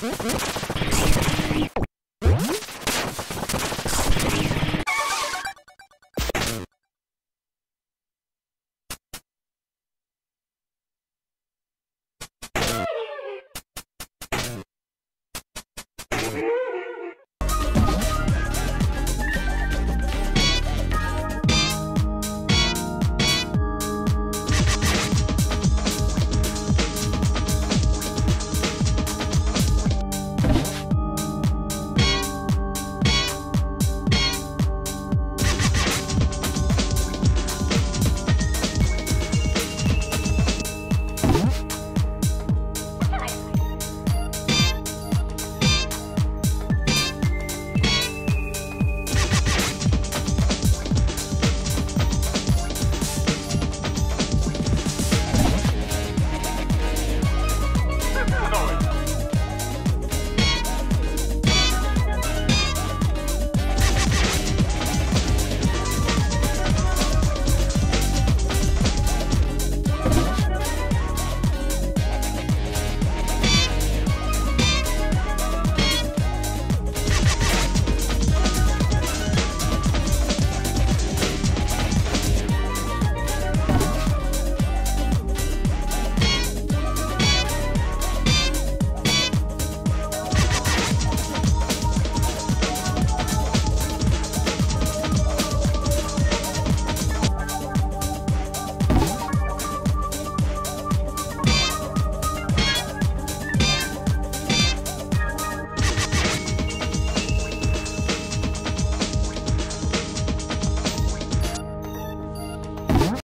Mm-hmm.